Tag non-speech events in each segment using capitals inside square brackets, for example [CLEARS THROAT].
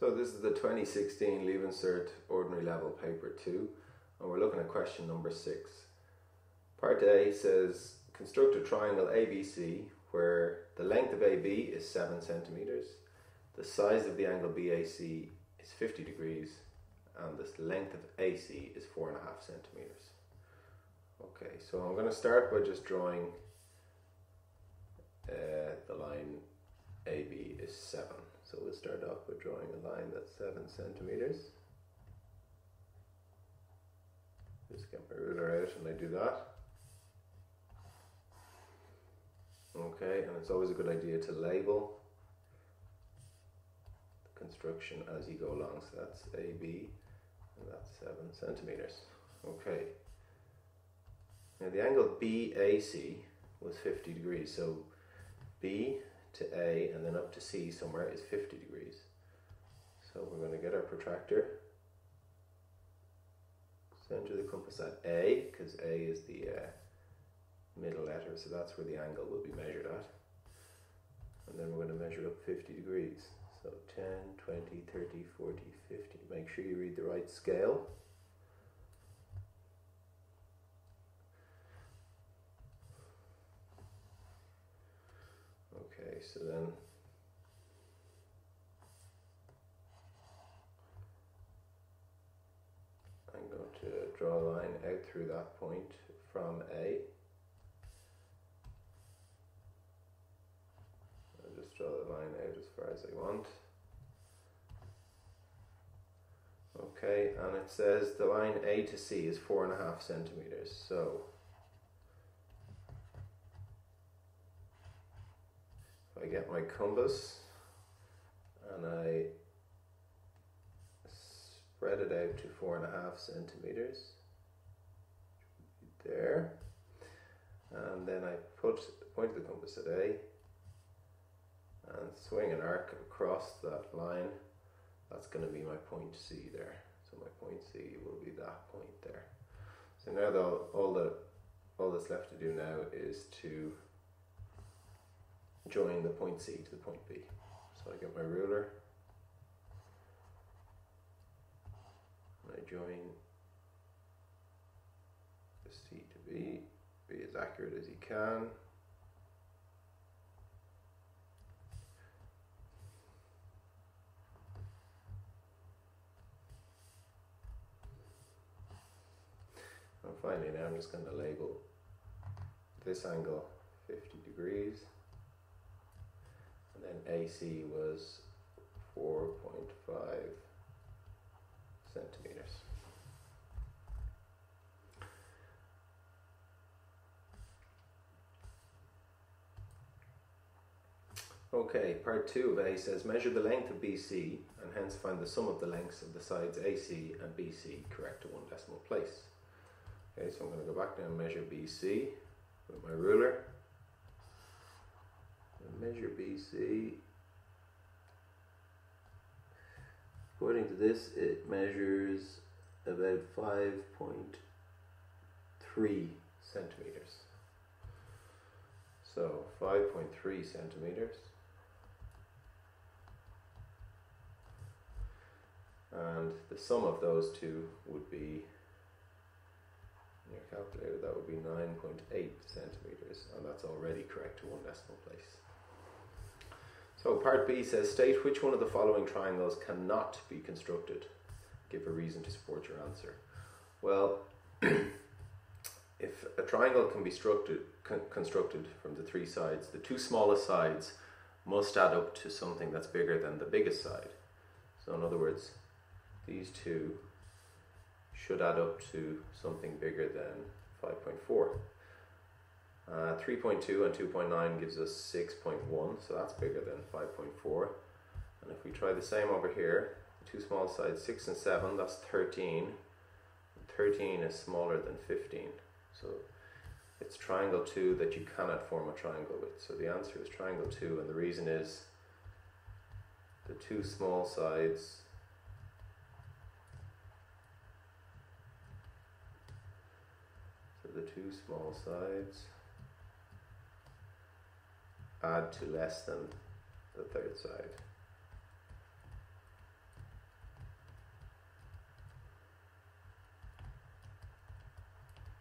So this is the 2016 Leaving Cert Ordinary Level Paper 2 and we're looking at question number 6. Part A says construct a triangle ABC where the length of AB is 7 centimeters, the size of the angle BAC is 50 degrees and the length of AC is 4.5 centimeters. Okay, so I'm going to start by just drawing uh, the line AB is 7. So we'll start off by drawing a line that's 7 centimeters. Just get my ruler out and I do that. Okay, and it's always a good idea to label the construction as you go along. So that's AB, and that's 7 centimeters. Okay. Now the angle BAC was 50 degrees, so B to A and then up to C somewhere is 50 degrees. So we're going to get our protractor, center the compass at A, because A is the uh, middle letter, so that's where the angle will be measured at. And then we're going to measure up 50 degrees. So 10, 20, 30, 40, 50. Make sure you read the right scale. Okay, so then I'm going to draw a line out through that point from A. I'll just draw the line out as far as I want. Okay, and it says the line A to C is four and a half centimeters. So get my compass and I spread it out to four and a half centimeters. There. And then I put the point of the compass at A and swing an arc across that line. That's going to be my point C there. So my point C will be that point there. So now though all that all that's left to do now is to join the point C to the point B. So I get my ruler, I join the C to B, be as accurate as you can. And finally now I'm just going to label this angle 50 degrees and AC was 4.5 centimeters. Okay, part 2 of A says measure the length of BC and hence find the sum of the lengths of the sides AC and BC correct to one decimal place. Okay, so I'm going to go back now and measure BC with my ruler measure BC. According to this, it measures about 5.3 centimeters. So 5.3 centimeters. And the sum of those two would be, in your calculator, that would be 9.8 centimeters, and that's already correct to one decimal place. So part B says state which one of the following triangles cannot be constructed. Give a reason to support your answer. Well, [CLEARS THROAT] if a triangle can be con constructed from the three sides, the two smallest sides must add up to something that's bigger than the biggest side. So in other words, these two should add up to something bigger than 5.4. Uh, 3.2 and 2.9 gives us 6.1, so that's bigger than 5.4. And if we try the same over here, two small sides, 6 and 7, that's 13. 13 is smaller than 15. So it's triangle 2 that you cannot form a triangle with. So the answer is triangle 2, and the reason is the two small sides so the two small sides odd to less than the third side.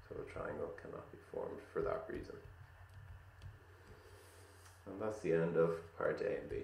So a triangle cannot be formed for that reason. And that's the end of part A and B.